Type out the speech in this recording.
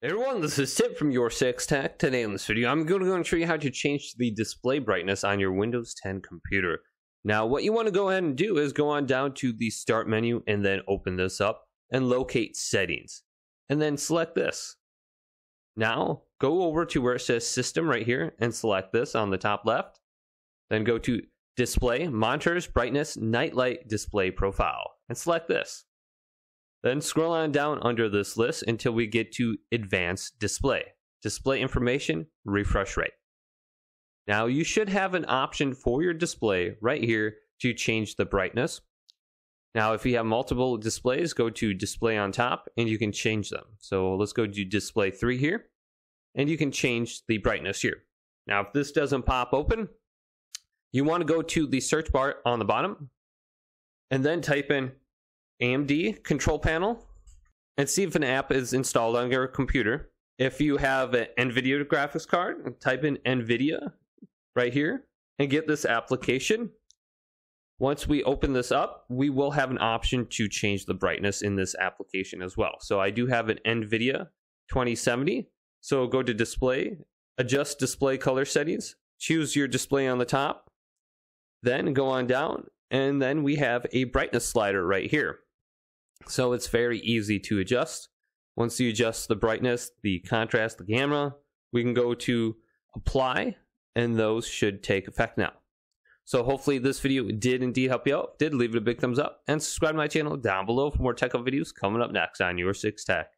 Everyone, this is Tip from Your Six Tech. Today in this video, I'm going to go and show you how to change the display brightness on your Windows 10 computer. Now, what you want to go ahead and do is go on down to the Start menu and then open this up and locate Settings. And then select this. Now, go over to where it says System right here and select this on the top left. Then go to Display, Monitors, Brightness, Nightlight Display Profile, and select this. Then scroll on down under this list until we get to Advanced Display. Display information, refresh rate. Now you should have an option for your display right here to change the brightness. Now if you have multiple displays, go to display on top and you can change them. So let's go to display 3 here and you can change the brightness here. Now if this doesn't pop open, you want to go to the search bar on the bottom and then type in AMD control panel and see if an app is installed on your computer. If you have an NVIDIA graphics card, type in NVIDIA right here and get this application. Once we open this up, we will have an option to change the brightness in this application as well. So I do have an NVIDIA 2070. So go to display, adjust display color settings, choose your display on the top, then go on down, and then we have a brightness slider right here. So it's very easy to adjust. Once you adjust the brightness, the contrast, the gamma, we can go to apply and those should take effect now. So hopefully this video did indeed help you out. Did leave it a big thumbs up and subscribe to my channel down below for more tech videos coming up next on Your Six Tech.